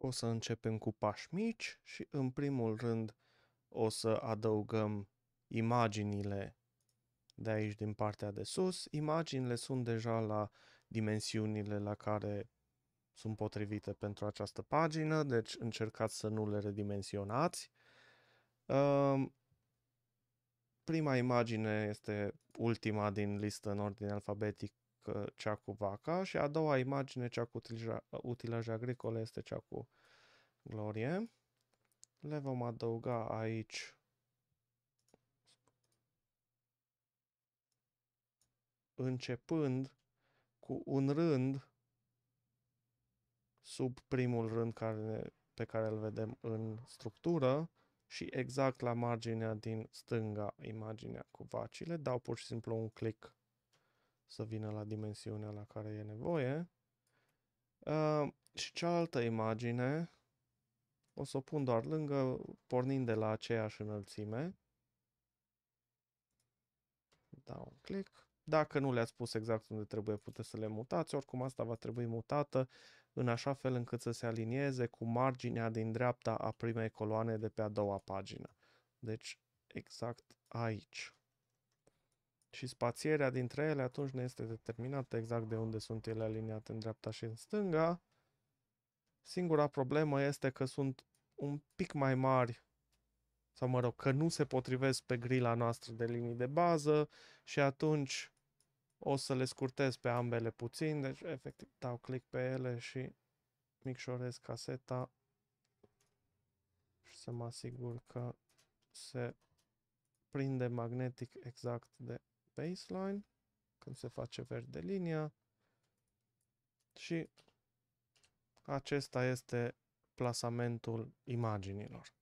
O să începem cu pași mici și în primul rând o să adăugăm imaginile de aici din partea de sus. Imaginile sunt deja la dimensiunile la care sunt potrivite pentru această pagină, deci încercați să nu le redimensionați. Um, prima imagine este ultima din listă în ordine alfabetic, cea cu vaca și a doua imagine, cea cu utilaje agricole, este cea cu glorie. Le vom adăuga aici începând cu un rând sub primul rând care, pe care îl vedem în structură și exact la marginea din stânga imaginea cu vacile. Dau pur și simplu un click să vină la dimensiunea la care e nevoie. Uh, și cealaltă imagine o să o pun doar lângă, pornind de la aceeași înălțime. Dau un click. Dacă nu le-ați pus exact unde trebuie, puteți să le mutați. Oricum, asta va trebui mutată în așa fel încât să se alinieze cu marginea din dreapta a primei coloane de pe a doua pagină. Deci, exact aici. Și spațierea dintre ele atunci ne este determinată exact de unde sunt ele aliniate în dreapta și în stânga. Singura problemă este că sunt un pic mai mari sau mă rog, că nu se potrivesc pe grila noastră de linii de bază și atunci o să le scurtez pe ambele puțin, deci efectiv dau click pe ele și micșorez caseta și să mă asigur că se prinde magnetic exact de baseline când se face verde linia și acesta este plasamentul imaginilor.